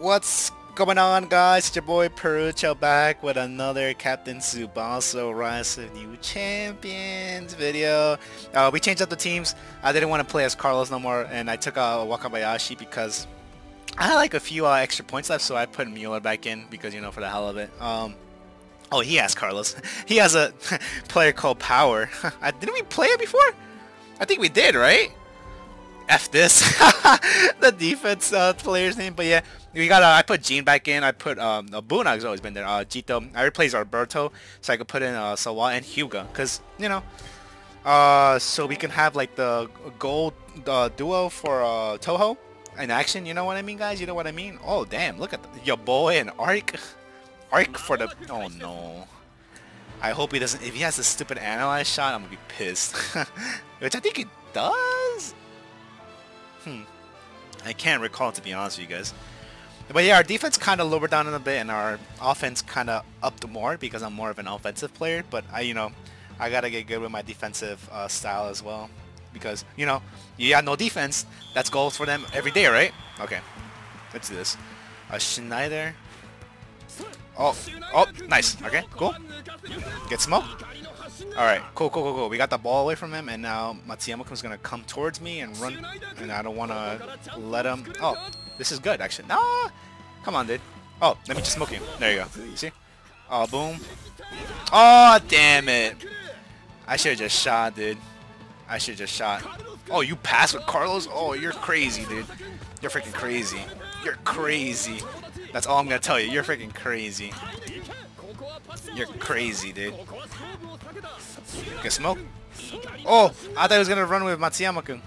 What's going on guys? It's your boy Perucho back with another Captain Tsubasa Rise of New Champions video. Uh, we changed up the teams. I didn't want to play as Carlos no more and I took uh, Wakabayashi because I had like a few uh, extra points left so I put Mueller back in because you know for the hell of it. Um, oh he has Carlos. he has a player called Power. didn't we play it before? I think we did right? F this. the defense uh, player's name. But yeah, we got. Uh, I put Gene back in. I put um. Bunag's always been there. Uh, Jito. I replaced Alberto, so I could put in uh Sawa and Hyuga, cause you know, uh, so we can have like the gold uh, duo for uh Toho in action. You know what I mean, guys? You know what I mean? Oh damn! Look at your boy and Arc. Arc for the. Oh no. I hope he doesn't. If he has a stupid analyze shot, I'm gonna be pissed. Which I think he does. Hmm. I can't recall to be honest with you guys. But yeah, our defense kind of lowered down a bit, and our offense kind of upped more because I'm more of an offensive player. But I, you know, I gotta get good with my defensive uh, style as well, because you know, you got no defense. That's goals for them every day, right? Okay, let's do this. Uh, Schneider. Oh, oh, nice. Okay, cool. Get smoked. Alright, cool, cool, cool, cool. We got the ball away from him, and now Matsuyama-kun's going to come towards me and run, and I don't want to let him... Oh, this is good, actually. Nah! Come on, dude. Oh, let me just smoke you. There you go. You see? Oh, boom. Oh, damn it. I should have just shot, dude. I should have just shot. Oh, you pass with Carlos? Oh, you're crazy, dude. You're freaking crazy. You're crazy. That's all I'm going to tell you. You're freaking crazy. You're crazy, dude. Get smoke. Oh, I thought he was gonna run with Matsuyama-kun.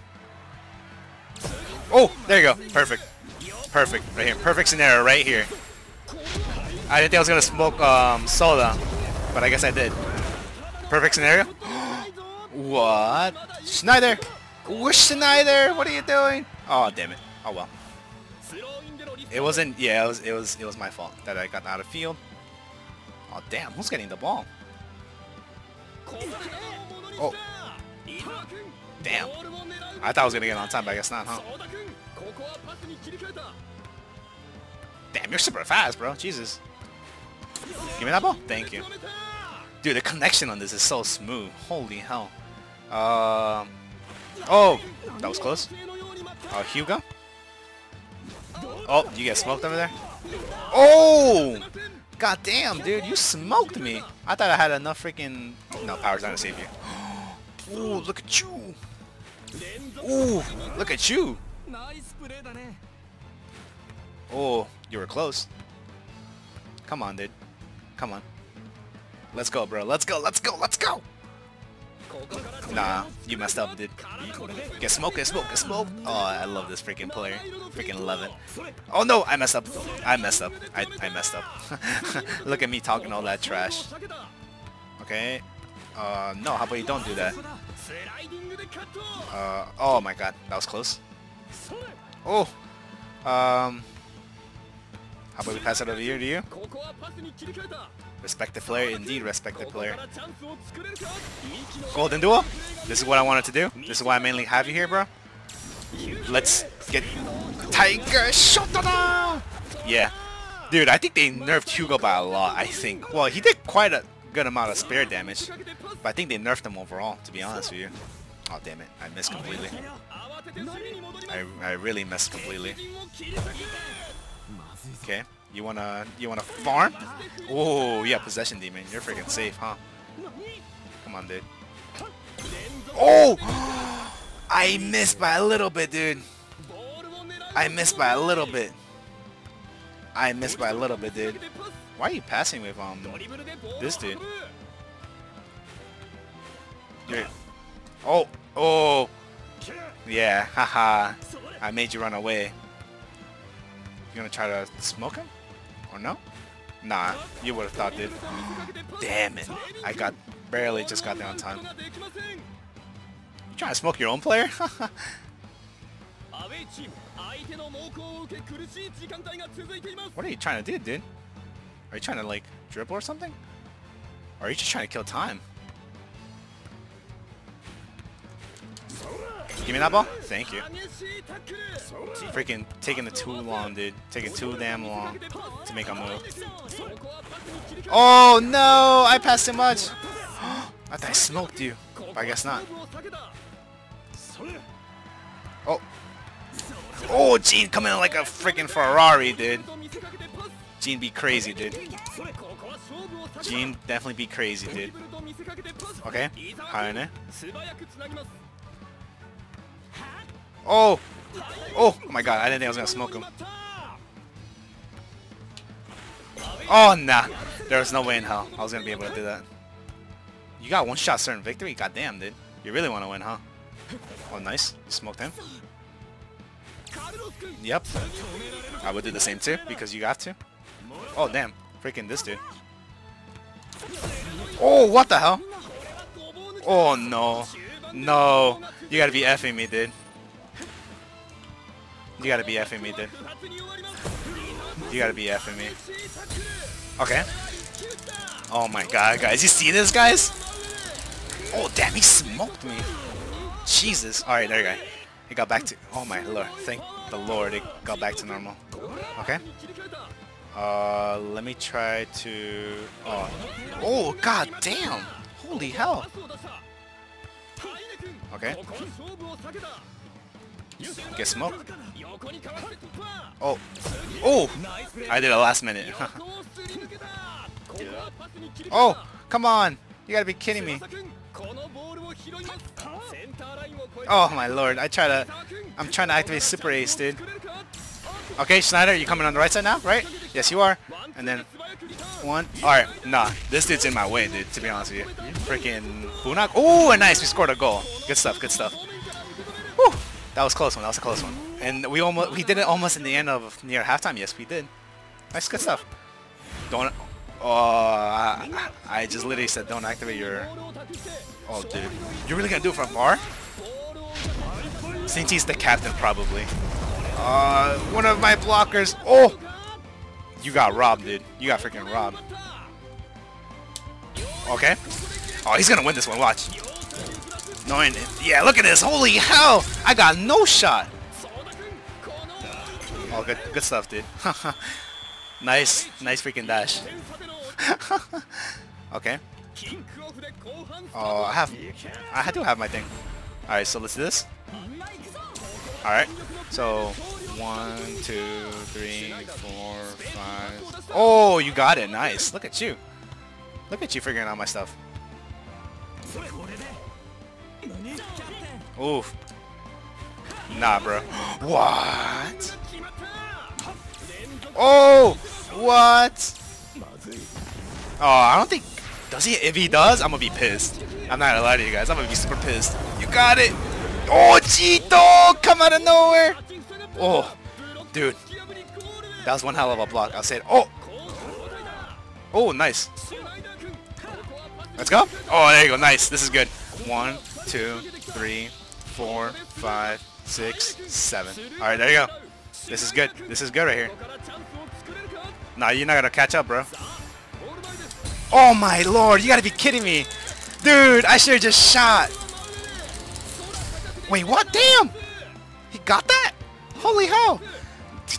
Oh, there you go. Perfect. Perfect. Right here. Perfect scenario right here. I didn't think I was gonna smoke um, Soda, but I guess I did. Perfect scenario. what? Schneider. Wish Schneider. What are you doing? Oh, damn it. Oh well. It wasn't. Yeah, it was. It was. It was my fault that I got out of field. Oh damn! Who's getting the ball? Oh. Damn. I thought I was going to get on time, but I guess not, huh? Damn, you're super fast, bro. Jesus. Give me that ball. Thank you. Dude, the connection on this is so smooth. Holy hell. Um. Oh, that was close. Uh, Hyuga. Oh, you get smoked over there? Oh! God damn, dude, you smoked me. I thought I had enough freaking... No, power's not gonna save you. Ooh, look at you. Ooh, look at you. Oh, you were close. Come on, dude. Come on. Let's go, bro. Let's go, let's go, let's go. Nah, you messed up, dude. Get smoked, get smoked, get smoked. Oh, I love this freaking player. Freaking love it. Oh no, I messed up. I messed up. I, I messed up. Look at me talking all that trash. Okay. Uh, no, how about you don't do that? Uh, oh my god, that was close. Oh! Um, how about we pass it over here to you? Respect the player, indeed respect the player. Golden Duo, this is what I wanted to do. This is why I mainly have you here, bro. Let's get Tiger Shotana! Yeah. Dude, I think they nerfed Hugo by a lot, I think. Well, he did quite a good amount of spare damage. But I think they nerfed him overall, to be honest with you. Oh, damn it. I missed completely. I, I really missed completely. Okay. You wanna you wanna farm? Oh yeah, possession demon. You're freaking safe, huh? Come on, dude. Oh! I missed by a little bit, dude. I missed by a little bit. I missed by a little bit, dude. Why are you passing with um this dude? You're... Oh, oh, yeah, haha. I made you run away. You gonna try to smoke him? Or no? Nah, you would have thought, dude. Damn it. I got barely just got there on time. You trying to smoke your own player? what are you trying to do, dude? Are you trying to, like, dribble or something? Or are you just trying to kill time? Give me that ball. Thank you. Freaking taking the too long, dude. Taking too damn long to make a move. Oh no! I passed too much. I thought I smoked you. But I guess not. Oh. Oh, Gene coming in like a freaking Ferrari, dude. Gene be crazy, dude. Gene definitely be crazy, dude. Okay. Heine. Oh! Oh! Oh my god, I didn't think I was gonna smoke him. Oh, nah. There was no way in hell I was gonna be able to do that. You got one shot certain victory? Goddamn, dude. You really want to win, huh? Oh, nice. You smoked him. Yep. I would do the same too, because you have to. Oh, damn. Freaking this dude. Oh, what the hell? Oh, no. No. You gotta be effing me, dude. You gotta be effing me, dude. You gotta be effing me. Okay. Oh my god, guys. You see this, guys? Oh, damn, he smoked me. Jesus. Alright, there you go. It got back to... Oh my lord. Thank the lord it got back to normal. Okay. Uh, let me try to... Oh, oh god damn! Holy hell! Okay. Get smoked. Oh. Oh! oh. I did a last minute. oh! Come on! You gotta be kidding me. Oh my lord, I try to... I'm trying to activate Super Ace, dude. Okay, Schneider, you coming on the right side now, right? Yes, you are. And then one. Alright, nah. This dude's in my way, dude, to be honest with you. Freaking Bunak. Oh, and nice. We scored a goal. Good stuff, good stuff. That was close one. That was a close one. And we almost we did it almost in the end of near halftime. Yes, we did. Nice, good stuff. Don't. Oh, I, I just literally said don't activate your. Oh, dude, you're really gonna do it from far? Since he's the captain, probably. Uh, one of my blockers. Oh, you got robbed, dude. You got freaking robbed. Okay. Oh, he's gonna win this one. Watch. No, yeah, look at this. Holy hell! I got no shot. Oh, good, good stuff, dude. nice, nice freaking dash. okay. Oh, I have, I do have my thing. All right, so let's do this. All right. So one, two, three, four, five. Oh, you got it. Nice. Look at you. Look at you figuring out my stuff. Oof. Nah, bro. What? Oh! What? Oh, I don't think... Does he? If he does, I'm gonna be pissed. I'm not gonna lie to you guys. I'm gonna be super pissed. You got it! Oh, Jito! Come out of nowhere! Oh, dude. That was one hell of a block. I'll say it. Oh! Oh, nice. Let's go. Oh, there you go. Nice. This is good. One, two, three, four, five, six, seven. All right, there you go. This is good. This is good right here. Nah, you're not gonna catch up, bro. Oh my lord, you gotta be kidding me. Dude, I should've just shot. Wait, what? Damn! He got that? Holy hell!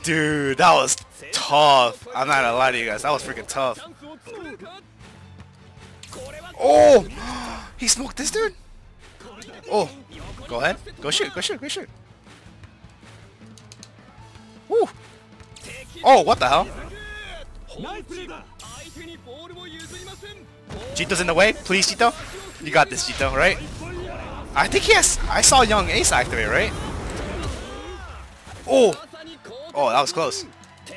Dude, that was tough. I'm not gonna lie to you guys. That was freaking tough. Oh! He smoked this dude? Oh. Go ahead. Go shoot. Go shoot. Go shoot. Woo! Oh, what the hell? Jito's in the way. Please, Jito. You got this, Cheeto, right? I think yes. I saw Young Ace activate, right? Oh! Oh, that was close.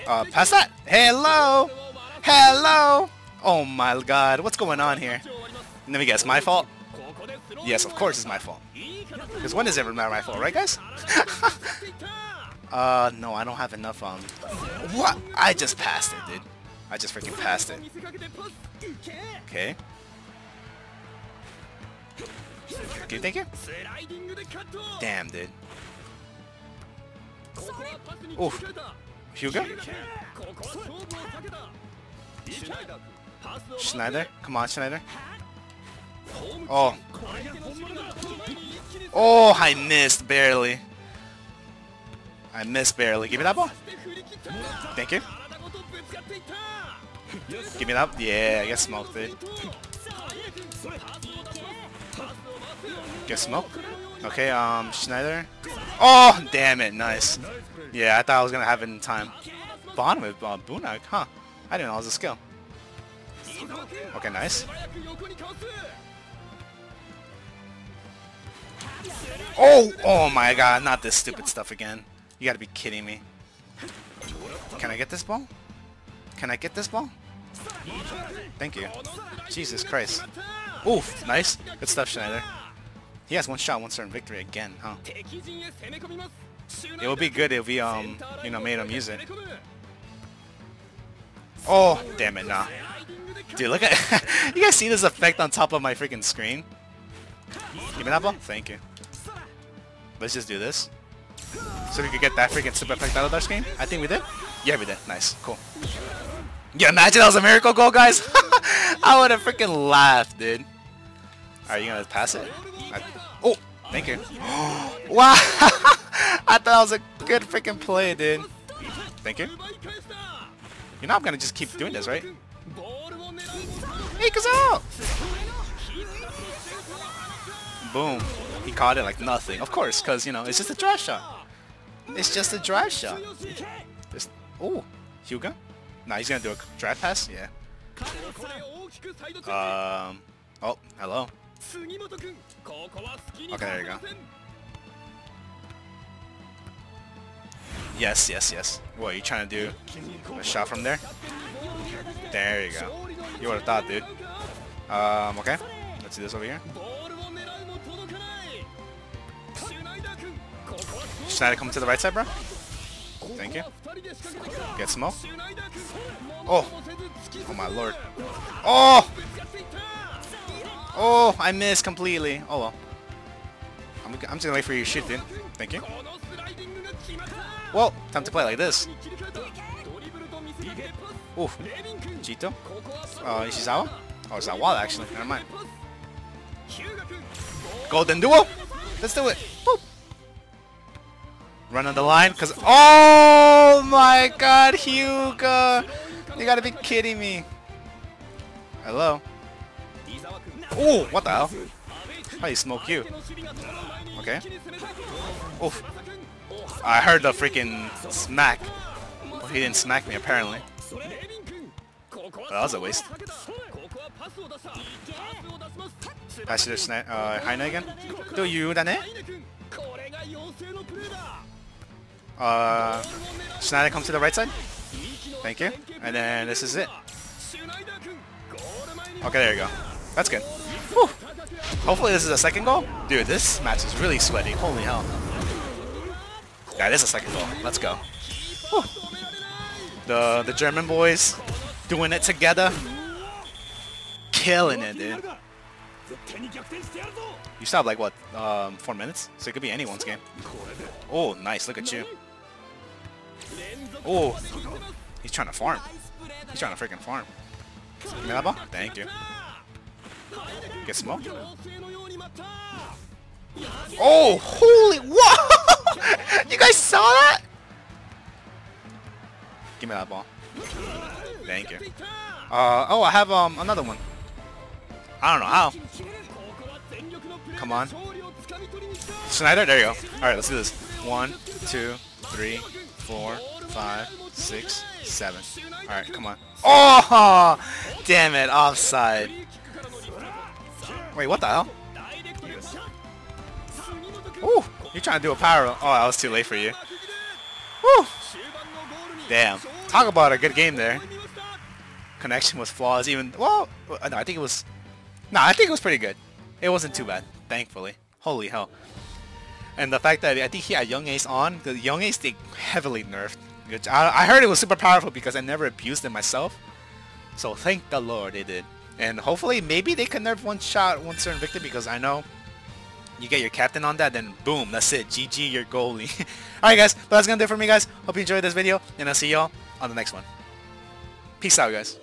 Uh, pass that. Hello! Hello! Oh my god, what's going on here? Let me guess, my fault? Yes, of course it's my fault. Because when is ever my fault, right guys? uh, no, I don't have enough, um... What? I just passed it, dude. I just freaking passed it. Okay. Thank you. Damn, dude. Oof. Hugo? Schneider? Come on, Schneider. Oh. Oh, I missed barely. I missed barely. Give me that ball. Thank you. Give me that. Yeah, I get smoked, dude. Get smoked. Okay, um, Schneider. Oh, damn it. Nice. Yeah, I thought I was going to have it in time. Bond with uh, Bunak, huh? I didn't know it was a skill. Okay, nice. Oh, oh my god, not this stupid stuff again. You gotta be kidding me. Can I get this ball? Can I get this ball? Thank you. Jesus Christ. Oof, nice. Good stuff, Schneider. He has one shot, one certain victory again, huh? It would be good if we, um, you know, made him use it. Oh, damn it, nah. Dude, look at... you guys see this effect on top of my freaking screen? Give me that ball? Thank you. Let's just do this. So we could get that freaking super effect out of our screen? I think we did? Yeah, we did. Nice. Cool. Yeah, imagine that was a miracle goal, guys! I would have freaking laughed, dude. Are you gonna pass it? I, oh, thank you. wow! I thought that was a good freaking play, dude. Thank you. You know I'm gonna just keep doing this, right? Hey, out! Boom. He caught it like nothing. Of course, because, you know, it's just a drive shot. It's just a drive shot. Just, oh, Hyuga? Nah, he's gonna do a drive pass? Yeah. Um, oh, hello. Okay, there you go. Yes, yes, yes. What, you trying to do a shot from there? There you go. You would have thought, dude. Um, okay. Let's do this over here. Schneider coming to the right side, bro. Thank you. Get smoke. Oh. Oh, my lord. Oh! Oh, I missed completely. Oh, well. I'm, I'm just gonna wait for your shoot, dude. Thank you. Well, time to play like this. Oof. Jito. Uh, Ishizawa? Oh, it's wall actually. Never mind. Golden duo. Let's do it. Boop. Run on the line, cause oh my God, Hyuga! You gotta be kidding me. Hello. Oh, what the hell? How you smoke you? Okay. Oof. I heard the freaking smack. Well, he didn't smack me apparently. Well, that was a waste. Pass to the uh, Heine again. Do you dane? Uh, Schneider come to the right side. Thank you. And then this is it. Okay, there you go. That's good. Whew. Hopefully this is a second goal. Dude, this match is really sweaty. Holy hell. That is a second goal. Let's go. Whew. The the German boys doing it together. Killing it, dude. You still have like what, um, four minutes? So it could be anyone's game. Oh, nice. Look at you. Oh, he's trying to farm. He's trying to freaking farm. Give Thank you. Get smoked. Oh, holy, what? you guys saw that? Give me that ball. Thank you. Uh, oh, I have um another one. I don't know how. Come on. Schneider, there you go. Alright, let's do this. One, two, three, four, five, six, seven. Alright, come on. Oh! Damn it, offside. Wait, what the hell? Ooh, you're trying to do a power. Oh, I was too late for you. Woo! Damn. Talk about a good game there. Connection was flawless. Even well, no, I think it was. No, I think it was pretty good. It wasn't too bad, thankfully. Holy hell. And the fact that I think he had Young Ace on, the Young Ace they heavily nerfed. I, I heard it was super powerful because I never abused it myself. So thank the Lord they did. And hopefully maybe they can nerf one shot, one certain victim because I know you get your captain on that, then boom, that's it. GG, your goalie. Alright guys, that's to do it for me guys. Hope you enjoyed this video, and I'll see y'all on the next one. Peace out guys.